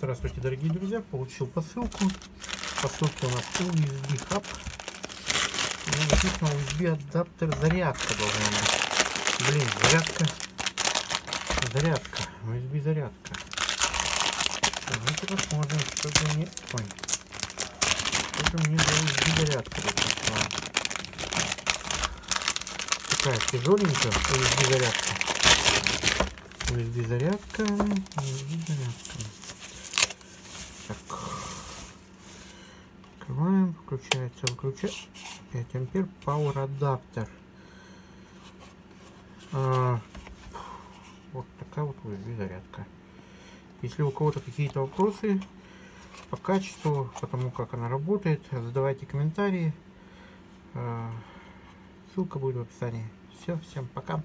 Здравствуйте, дорогие друзья! Получил посылку. Посылка у нас USB хаб. И написано USB адаптер зарядка должна быть. Блин, зарядка. Зарядка. USB зарядка. Давайте посмотрим, что же мне... Ой. Что же мне за USB зарядка пришла. Такая тяжеленькая USB зарядка. USB зарядка. USB зарядка. Открываем, включается, выключается. 5 ампер Power адаптер. А, вот такая вот USB зарядка. Если у кого-то какие-то вопросы по качеству, по тому, как она работает, задавайте комментарии. А, ссылка будет в описании. Все, всем пока.